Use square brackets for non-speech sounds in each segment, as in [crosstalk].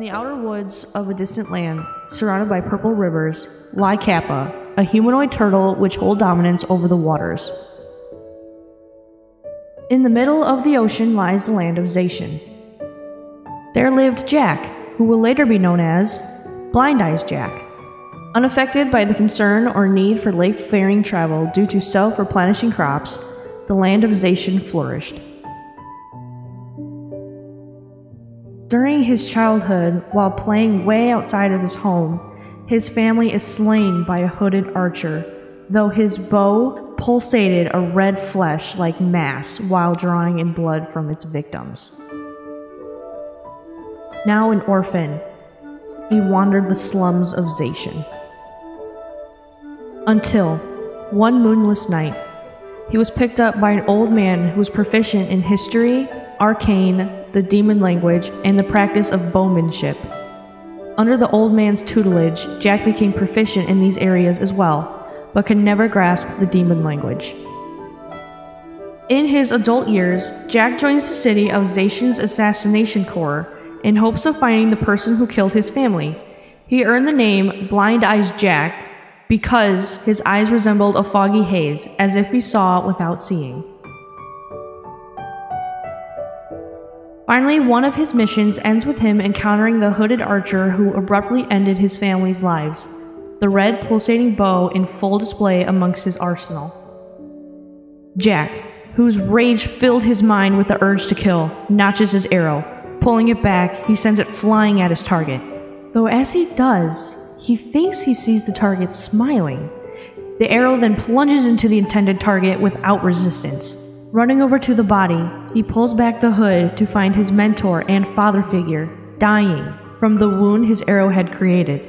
the outer woods of a distant land, surrounded by purple rivers, lie Kappa, a humanoid turtle which hold dominance over the waters. In the middle of the ocean lies the land of Zacian. There lived Jack, who will later be known as Blind Eyes Jack. Unaffected by the concern or need for lake faring travel due to self replenishing crops, the land of Zacian flourished. During his childhood, while playing way outside of his home, his family is slain by a hooded archer, though his bow pulsated a red flesh like mass while drawing in blood from its victims. Now an orphan, he wandered the slums of Zacian. Until, one moonless night, he was picked up by an old man who was proficient in history, arcane, the demon language, and the practice of bowmanship. Under the old man's tutelage, Jack became proficient in these areas as well, but could never grasp the demon language. In his adult years, Jack joins the city of Zacian's assassination corps in hopes of finding the person who killed his family. He earned the name Blind Eyes Jack because his eyes resembled a foggy haze, as if he saw without seeing. Finally, one of his missions ends with him encountering the hooded archer who abruptly ended his family's lives, the red pulsating bow in full display amongst his arsenal. Jack, whose rage filled his mind with the urge to kill, notches his arrow. Pulling it back, he sends it flying at his target. Though as he does, he thinks he sees the target smiling. The arrow then plunges into the intended target without resistance. Running over to the body, he pulls back the hood to find his mentor and father figure dying from the wound his arrow had created.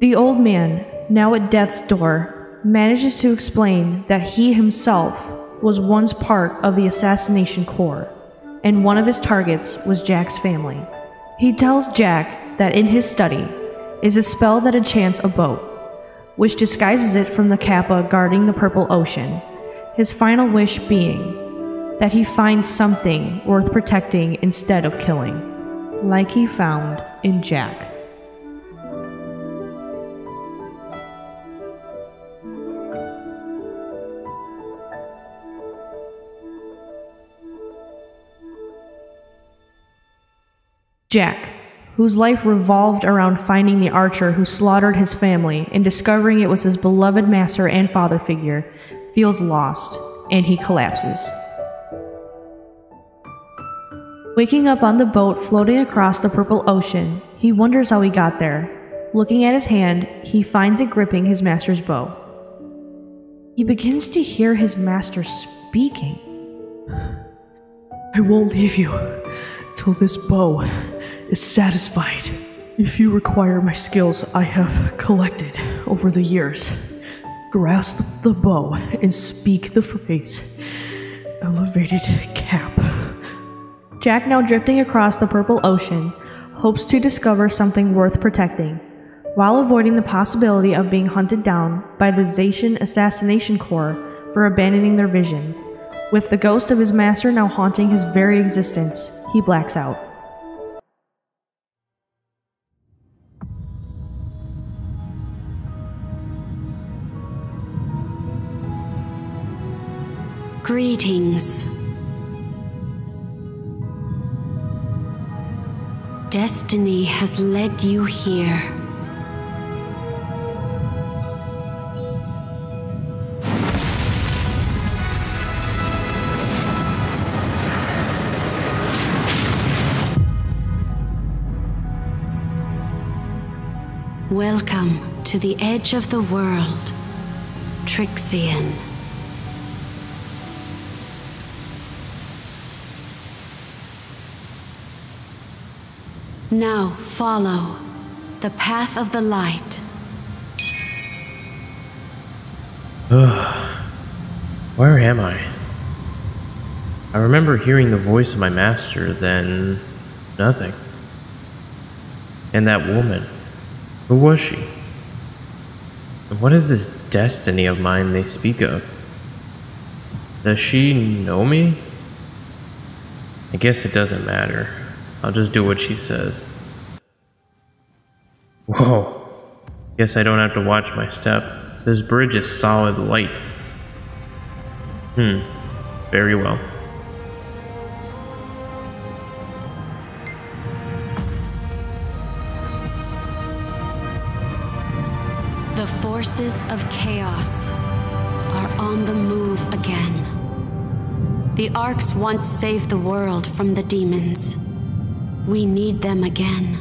The old man, now at death's door, manages to explain that he himself was once part of the assassination corps, and one of his targets was Jack's family. He tells Jack that in his study is a spell that enchants a boat, which disguises it from the Kappa guarding the purple ocean his final wish being that he finds something worth protecting instead of killing, like he found in Jack. Jack, whose life revolved around finding the archer who slaughtered his family and discovering it was his beloved master and father figure, feels lost, and he collapses. Waking up on the boat floating across the purple ocean, he wonders how he got there. Looking at his hand, he finds it gripping his master's bow. He begins to hear his master speaking. I won't leave you till this bow is satisfied. If you require my skills I have collected over the years, grasp the bow and speak the phrase elevated cap. Jack, now drifting across the purple ocean, hopes to discover something worth protecting, while avoiding the possibility of being hunted down by the Zacian Assassination Corps for abandoning their vision. With the ghost of his master now haunting his very existence, he blacks out. Greetings. Destiny has led you here. Welcome to the edge of the world, Trixion. Now follow the path of the light. [sighs] Where am I? I remember hearing the voice of my master, then nothing. And that woman, who was she? And what is this destiny of mine they speak of? Does she know me? I guess it doesn't matter. I'll just do what she says. Whoa. Guess I don't have to watch my step. This bridge is solid light. Hmm. Very well. The forces of chaos are on the move again. The Arks once saved the world from the demons. We need them again.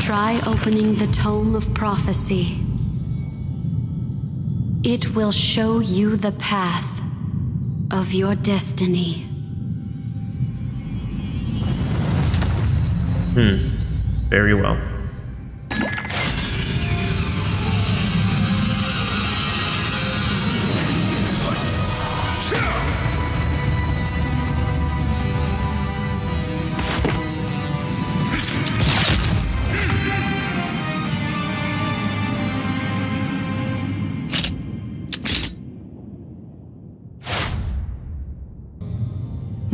Try opening the Tome of Prophecy. It will show you the path of your destiny. Hmm. Very well.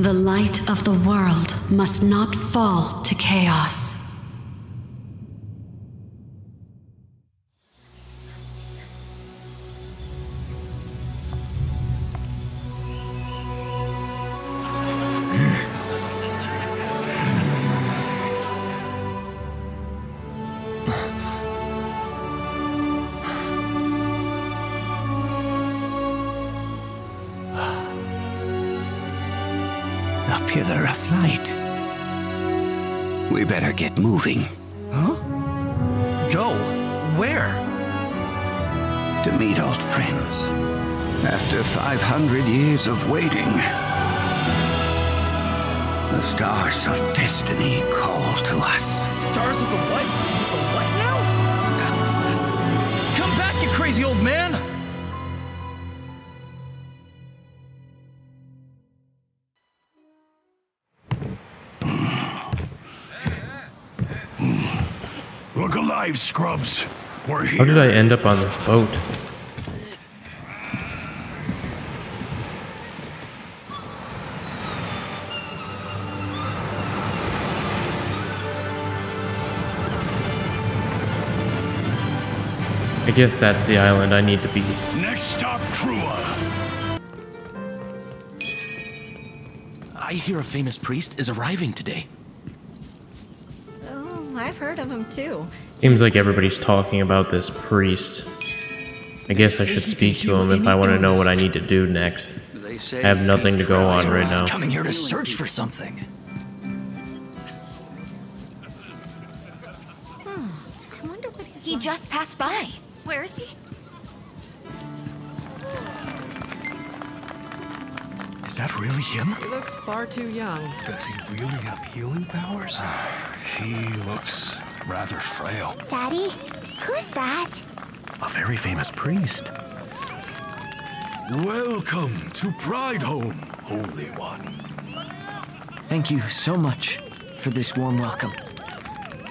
The light of the world must not fall to chaos. A pillar of light. We better get moving Huh? Go. Where? to meet old friends. After 500 years of waiting, the stars of destiny call to us. Stars of the what? The what now? Come back, you crazy old man! Alive, scrubs. We're here. How did I end up on this boat? I guess that's the island I need to be. Next stop, Trua. I hear a famous priest is arriving today. Oh, I've heard of him too. Seems like everybody's talking about this priest. I guess I should speak to him if I want to know what I need to do next. I have nothing to go on right now. Coming here to search for something. Hmm. I wonder what He just passed by. Where is he? Is that really him? He looks far too young. Does he really have healing powers? [sighs] he looks rather frail. Daddy? Who's that? A very famous priest. Welcome to Prideholme, Holy One. Thank you so much for this warm welcome.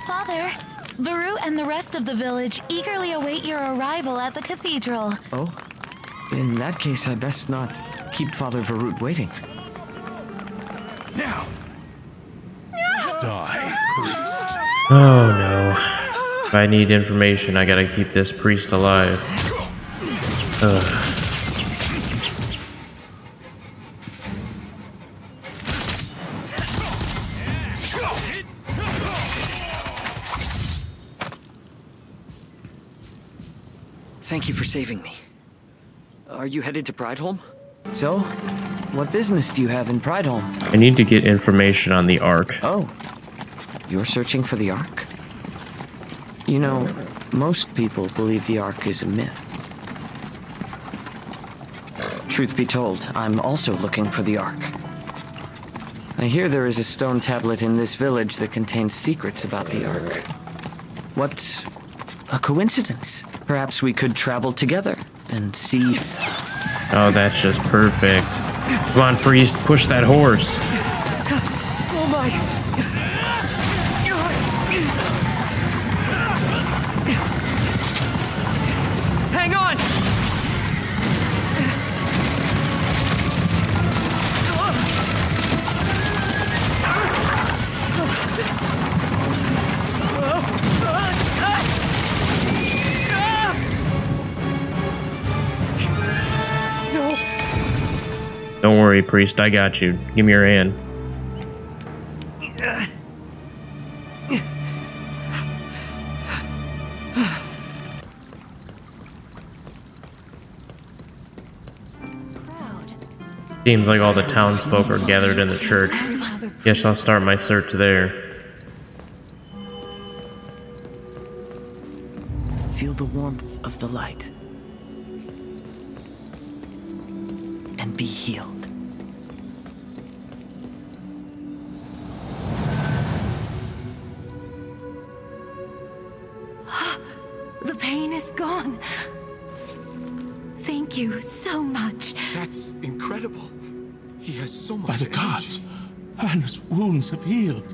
Father, Varu and the rest of the village eagerly await your arrival at the cathedral. Oh? In that case, I best not keep Father Varut waiting. Now, die, priest. Oh no. If I need information, I gotta keep this priest alive. Ugh. Thank you for saving me. Are you headed to Prideholme? So, what business do you have in Prideholme? I need to get information on the Ark. Oh, you're searching for the Ark? You know, most people believe the Ark is a myth. Truth be told, I'm also looking for the Ark. I hear there is a stone tablet in this village that contains secrets about the Ark. What a coincidence. Perhaps we could travel together and see. Oh, that's just perfect. Come on, priest, push that horse. Priest, I got you. Give me your hand. Seems like all the townsfolk are gathered in the church. Guess I'll start my search there. Feel the warmth of the light. And be healed. Is gone. Thank you so much. That's incredible. He has so much By the gods, Anna's wounds have healed.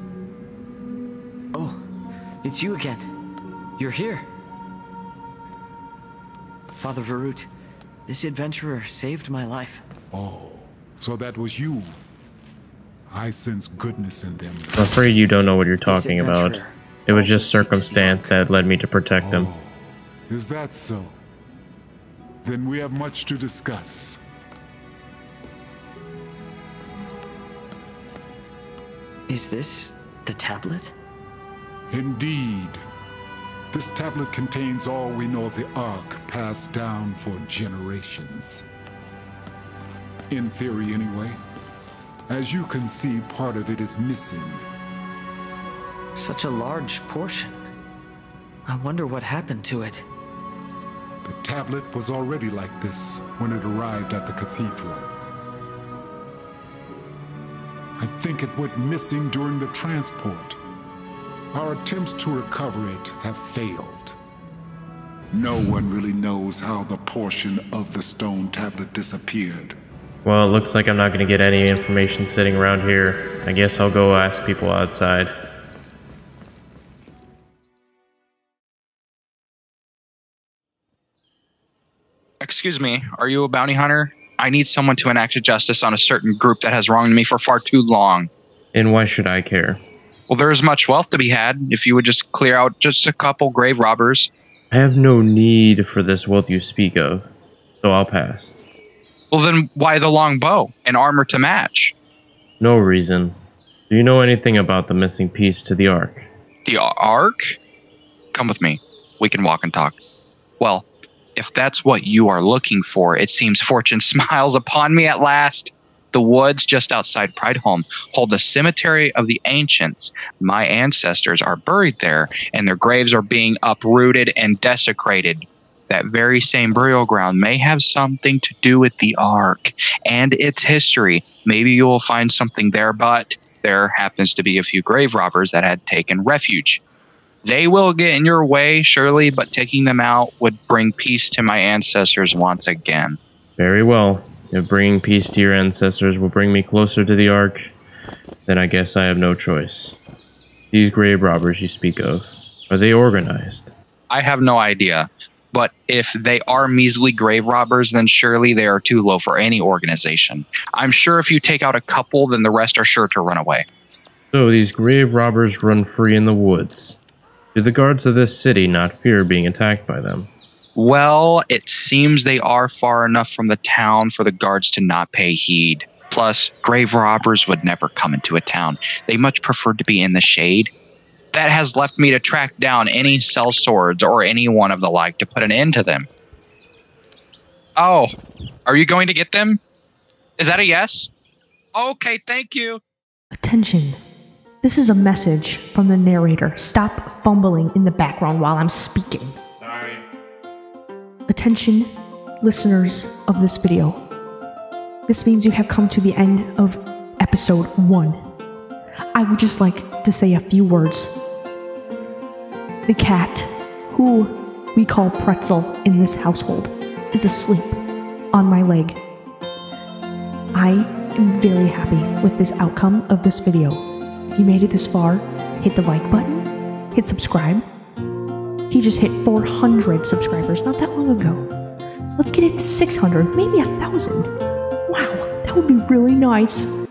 Oh, it's you again. You're here. Father Varut, this adventurer saved my life. Oh, so that was you. I sense goodness in them. I'm afraid you don't know what you're talking about. It was just circumstance that led me to protect them. Oh. Is that so? Then we have much to discuss. Is this the tablet? Indeed. This tablet contains all we know of the Ark passed down for generations. In theory, anyway. As you can see, part of it is missing. Such a large portion. I wonder what happened to it. Tablet was already like this when it arrived at the cathedral. I think it went missing during the transport. Our attempts to recover it have failed. No one really knows how the portion of the stone tablet disappeared. Well, it looks like I'm not going to get any information sitting around here. I guess I'll go ask people outside. Excuse me, are you a bounty hunter? I need someone to enact justice on a certain group that has wronged me for far too long. And why should I care? Well, there is much wealth to be had if you would just clear out just a couple grave robbers. I have no need for this wealth you speak of, so I'll pass. Well, then why the long bow and armor to match? No reason. Do you know anything about the missing piece to the Ark? The Ark? Come with me. We can walk and talk. Well, if that's what you are looking for, it seems fortune [laughs] smiles upon me at last. The woods just outside Prideholme hold the cemetery of the ancients. My ancestors are buried there, and their graves are being uprooted and desecrated. That very same burial ground may have something to do with the Ark and its history. Maybe you will find something there, but there happens to be a few grave robbers that had taken refuge. They will get in your way, surely, but taking them out would bring peace to my ancestors once again. Very well. If bringing peace to your ancestors will bring me closer to the Ark, then I guess I have no choice. These grave robbers you speak of, are they organized? I have no idea. But if they are measly grave robbers, then surely they are too low for any organization. I'm sure if you take out a couple, then the rest are sure to run away. So these grave robbers run free in the woods. Do the guards of this city not fear being attacked by them? Well, it seems they are far enough from the town for the guards to not pay heed. Plus, grave robbers would never come into a town. They much prefer to be in the shade. That has left me to track down any sell swords or any one of the like to put an end to them. Oh, are you going to get them? Is that a yes? Okay, thank you. Attention. This is a message from the narrator. Stop fumbling in the background while I'm speaking. Sorry. Attention, listeners of this video. This means you have come to the end of episode 1. I would just like to say a few words. The cat, who we call Pretzel in this household, is asleep on my leg. I am very happy with this outcome of this video. You made it this far, hit the like button, hit subscribe. He just hit 400 subscribers not that long ago. Let's get it to 600, maybe a thousand. Wow, that would be really nice.